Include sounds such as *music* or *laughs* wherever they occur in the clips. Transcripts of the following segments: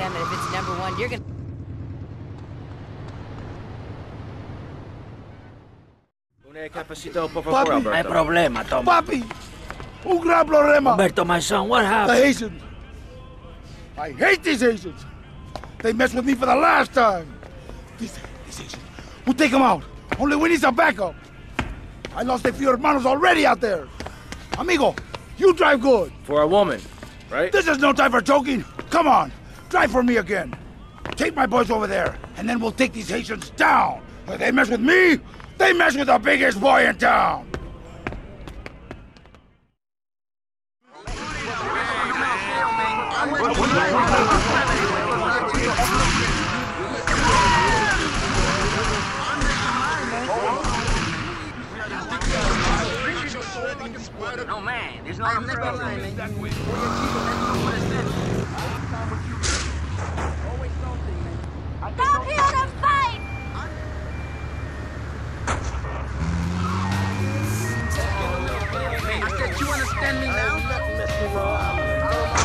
You're gonna... Una capacità por Papi. favor, Hay problema, Tom. Papi! Un gran problema! Alberto, my son, what happened? The happened? Haitians! I hate these Haitians! They messed with me for the last time! These, these Haitians. We'll take them out. Only we need some backup. I lost a few hermanos already out there. Amigo, you drive good. For a woman, right? This is no time for joking. Come on, drive for me again. Take my boys over there, and then we'll take these Haitians down. If they mess with me, they mess with the biggest boy in town. No, man, there's not a problem. Stop here and fight! I said, you understand me now?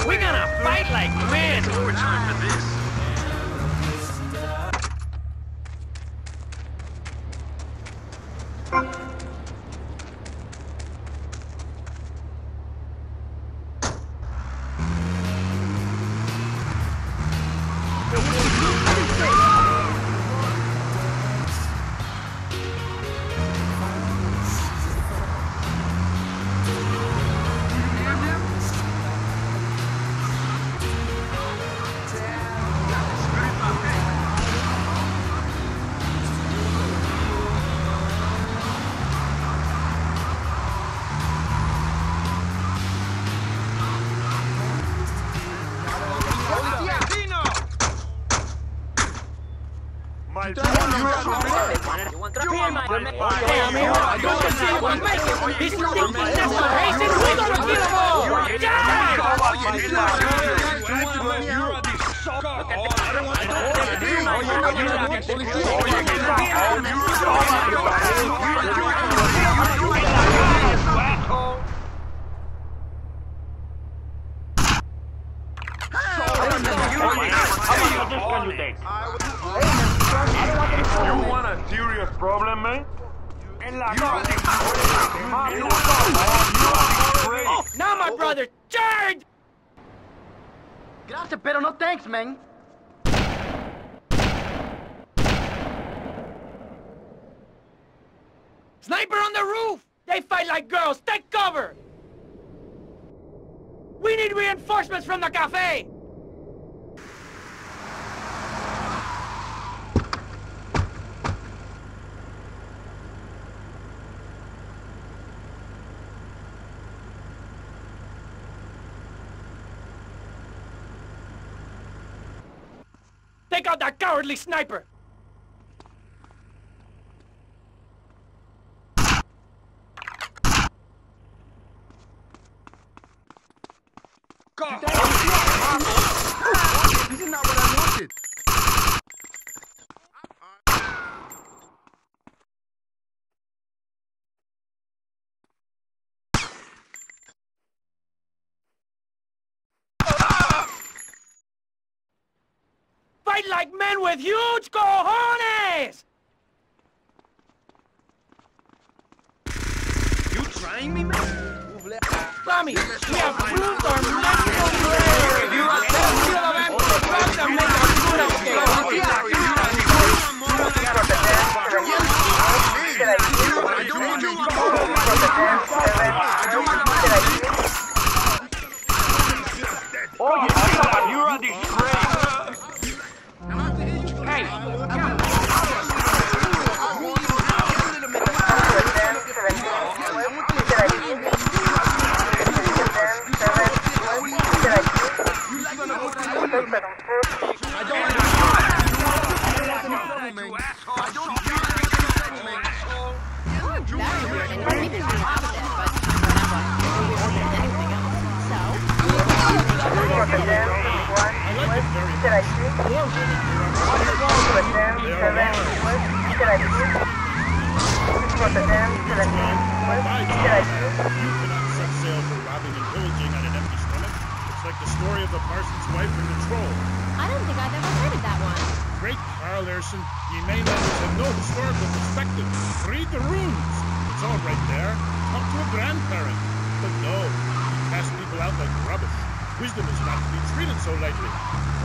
We're gonna fight like men. Overtime for this. Now, my brother, charge! Gracias, pero no thanks, man. Sniper on the roof! They fight like girls. Take cover! We need reinforcements from the cafe! Take out that cowardly sniper! This is not what I wanted. Fight like men with huge cojones! You trying me, man? Rami, we have proved our medical grade! You are You're a disgrace. You cannot set sail for robbing and pillaging on an empty stomach. It's like the story of the parson's wife and the troll. I don't think I've ever heard of that one. Great Carl Erson, ye mainlanders have no historical perspective. Read the runes. It's all right there. Talk to a grandparent. But no, you cast people out like rubbish. Wisdom is not to be treated so lightly.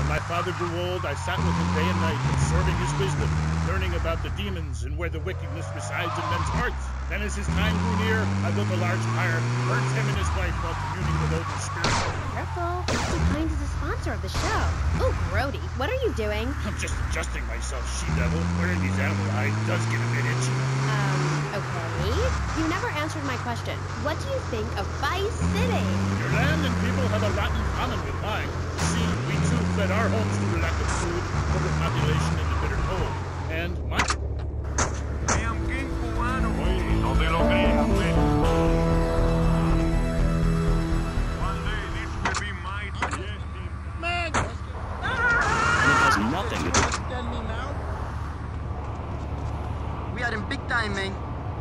When my father grew old, I sat with him day and night, absorbing his wisdom, learning about the demons and where the wickedness resides in men's hearts. Then as his time grew near, I built a large fire, burnt him and his wife while communing with Odin's spirit. Careful. Kind is a sponsor of the show. Oh, Grody, what are you doing? I'm just adjusting myself, she-devil. Wearing these animal hides does get a bit itchy. Um, okay. You never answered my question. What do you think of Vice City? Your land and people have a lot in common with mine. See, we too fled our homes to lack of food, overpopulation, and the bitter cold. And my...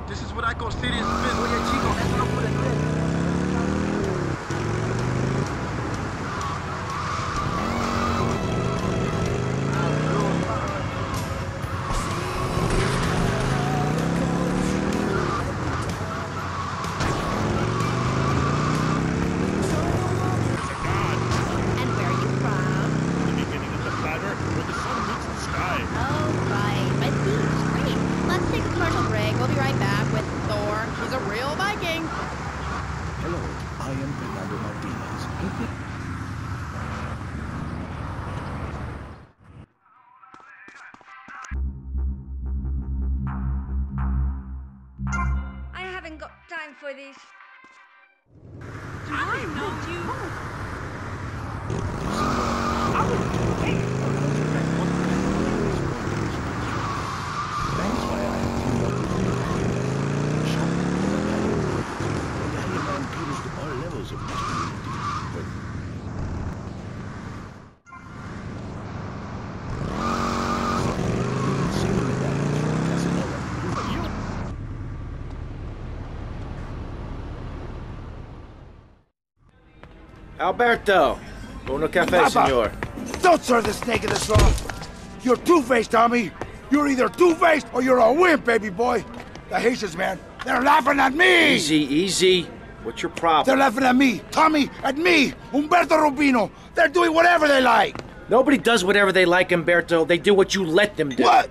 This is what I call serious business. Oye, chico, eso no puede ser. For this. That's why I am teamed up with you. Shop The Daddy Man caters to all levels of masculinity. But Senior medallions for Casanova. You Alberto. Uno cafe, Papa. senor. Don't serve the snake in the straw. You're two-faced, Tommy. You're either two-faced or you're a wimp, baby boy. The Haitians, man, they're laughing at me. Easy, easy. What's your problem? They're laughing at me, Tommy, at me, Umberto Robina. They're doing whatever they like. Nobody does whatever they like, Umberto. They do what you let them do. What?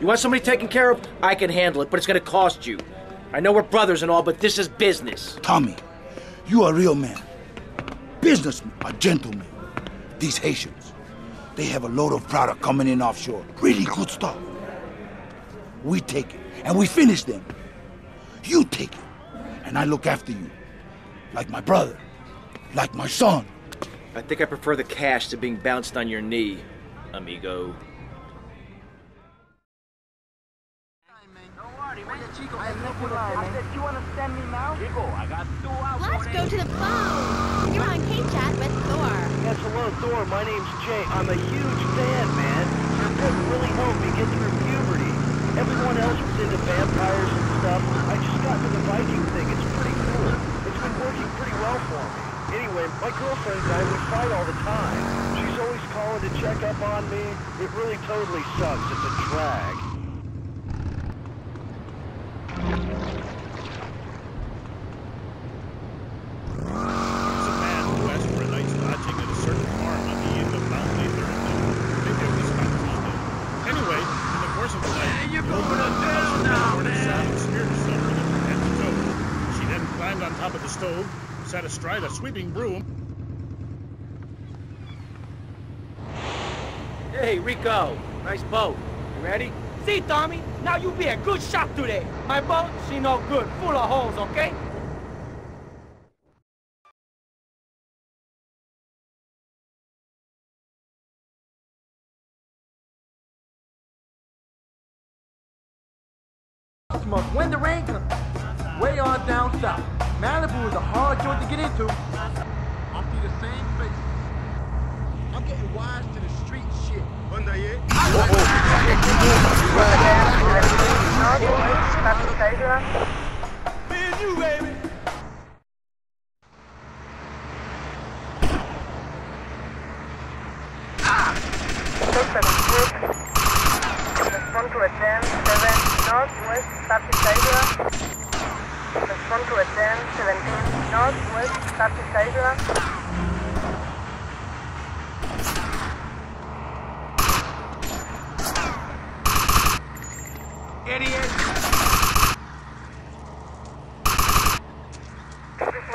You want somebody taken care of? I can handle it, but it's gonna cost you. I know we're brothers and all, but this is business. Tommy, you are a real man. Businessman, a gentleman. These Haitians, they have a load of product coming in offshore. Really good stuff. We take it, and we finish them. You take it, and I look after you. Like my brother, like my son. I think I prefer the cash to being bounced on your knee, amigo. You understand me now? Chico, I got two out. Let's go to the phone. You're on K-Chat with Thor. Yes, hello, Thor. My name's Jay. I'm a huge fan, man. Your book really helped me get through puberty. Everyone else was into vampires and stuff. I just got to the Viking thing. It's pretty cool. It's been working pretty well for me. Anyway, my girlfriend and I would fight all the time. She's always calling to check up on me. It really totally sucks. It's a drag. There's a man who asked for a night's lodging at a certain farm on the end of Mount Lather. Maybe it was not Tuesday. Anyway, in the course of the night, you're the old going to woman jail caused now, her to man. sound and speared herself with it from head to toe. She then climbed on top of the stove, sat astride a sweeping broom, Hey, Rico. Nice boat. You ready? See, Tommy, now you be a good shot today. My boat, she no good, full of holes, okay? Smoke. When the rain comes, way on down south. Malibu is a hard joint to get into. I see the same face. I'm getting wise to the street shit. Onda yet? Me and you, baby.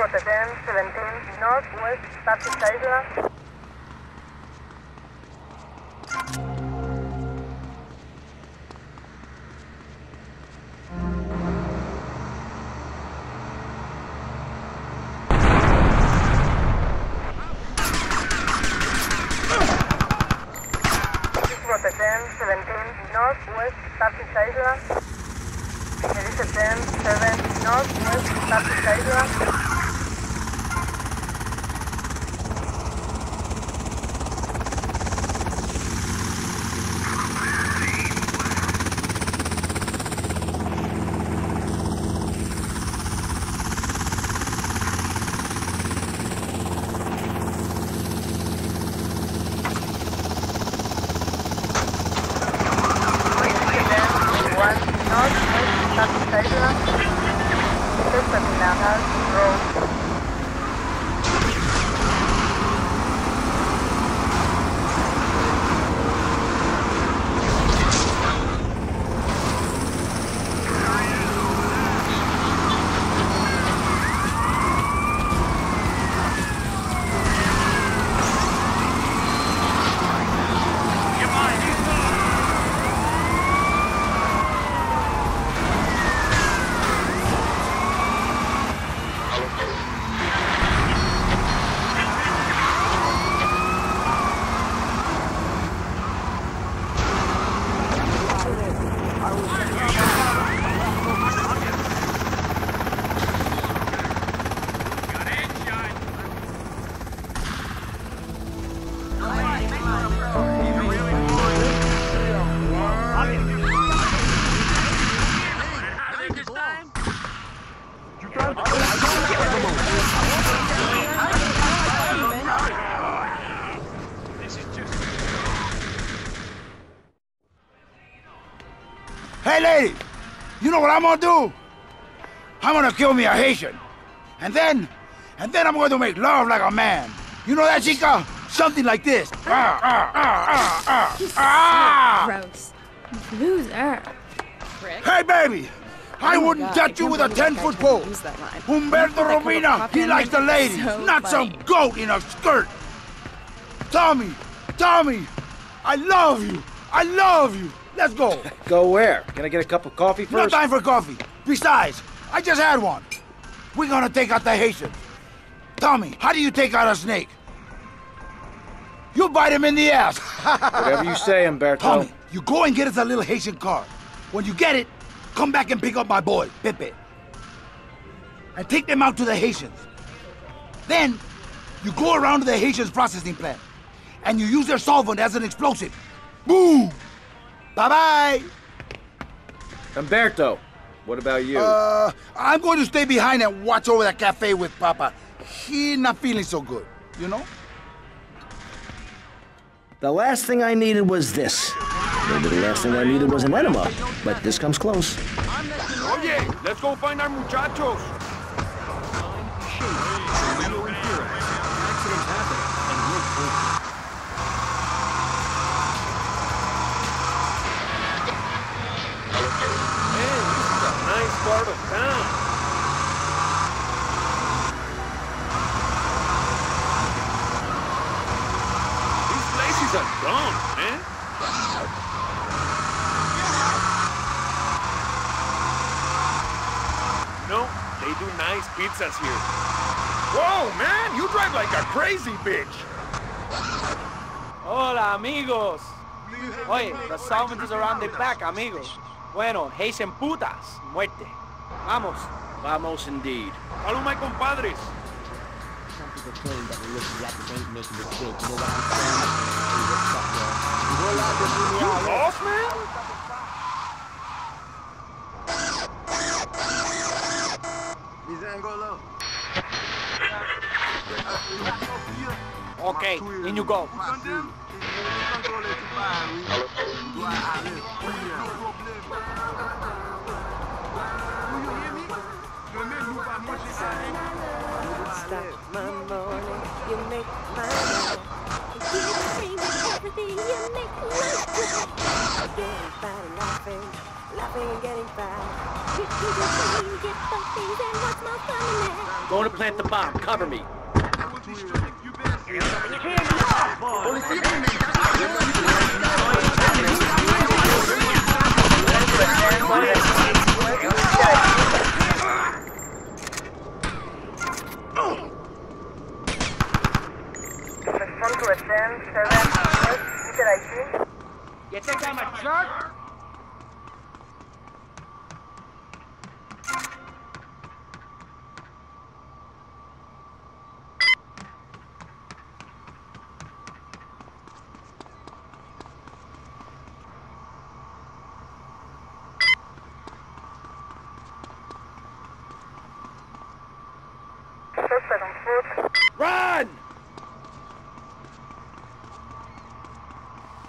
A 1017 Northwest Tapicadura. This is what a 1017 Northwest Tapicadura. It is a 107 Northwest Tapicadura. One Northwest Tapicadura. Terminal Road. Hey, lady, you know what I'm gonna do? I'm gonna kill me a Haitian. And then, and then I'm going to make love like a man. You know that, chica? Something like this. Ah, ah, ah, ah, ah, ah. Gross. Loser. Hey, baby! I Oh my wouldn't God, touch I you with a 10-foot pole. use that. Humberto That cup of Robina, coffee he likes my- the *laughs* ladies, so not some goat in a skirt. Tommy, Tommy, I love you. I love you. Let's go. *laughs* Go where? Can I get a cup of coffee first? No time for coffee. Besides, I just had one. We're gonna take out the Haitians. Tommy, how do you take out a snake? You bite him in the ass. *laughs* Whatever you say, Umberto. Tommy, you go and get us a little Haitian car. When you get it, come back and pick up my boy, Pepe. And take them out to the Haitians. Then, you go around to the Haitians' processing plant. And you use their solvent as an explosive. Boom! Bye-bye! Umberto, what about you? Uh, I'm going to stay behind and watch over that cafe with Papa. He not feeling so good, you know? The last thing I needed was this. Maybe the last thing I needed was an enema, but this comes close. Oye, let's go find our muchachos. Nice part of town. Man. No, they do nice pizzas here. Whoa, man, you drive like a crazy bitch. Hola, amigos. Oye, the solvent is around the back, amigos. Bueno, Haitian putas, muerte. Vamos. Vamos indeed. Follow my compadres claim that religious rappers ain't making it big. You know what You know what I'm saying? Okay, in you go. Thank you stop my morning. You make my night. And keep it changing everything. You make life good. Getting fat and laughing, laughing and getting fat. You keep it clean, get bumping, and what's more fun than that? Going to plant the bomb. Cover me. Respond to a 10, 7, 8, Peter IT. You think I'm a jerk?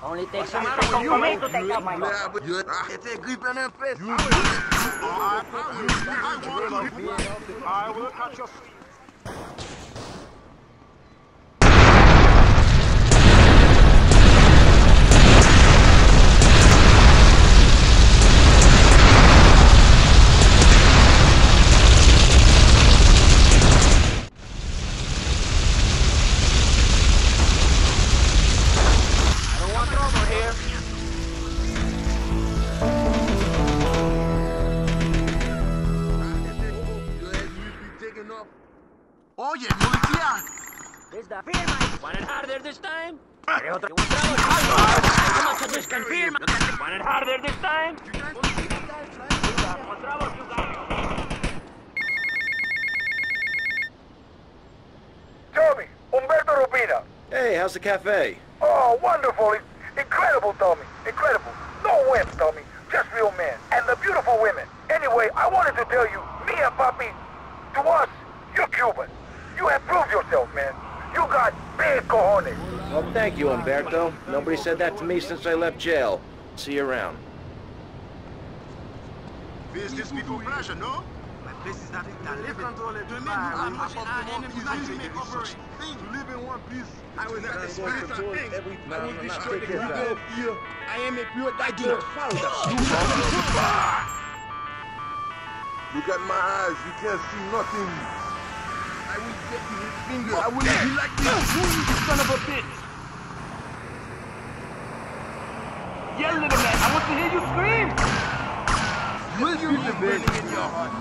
Only takes a minute for me to take out my gun. I will catch you. How's the cafe? Oh, wonderful. Incredible, Tommy. Incredible. No wimps, Tommy. Just real men. And the beautiful women. Anyway, I wanted to tell you, me and Papi, to us, you're Cuban. You have proved yourself, man. You got big cojones. Well, thank you, Umberto. Nobody said that to me since I left jail. See you around. Business before pleasure, no? This is not Live control it. To me, you are much an enemy. You make operate. To live in one piece. I was at the spirit of things. I will destroy the Google of here. I am a pure I do not follow that. Look at my eyes, you can't see nothing. I will get you his finger. I will be like this. You son of a bitch. Yell, little man. I want to hear you scream. Will you be burning in your heart?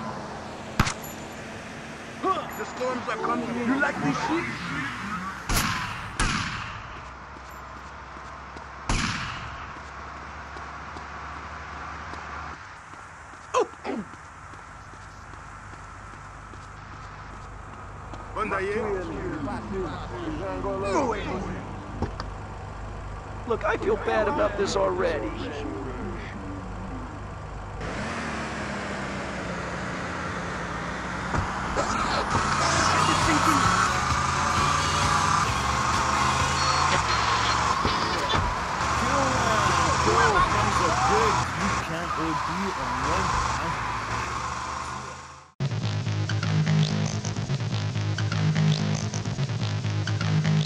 The storms are coming. You like this shit? Look, I feel bad about this already.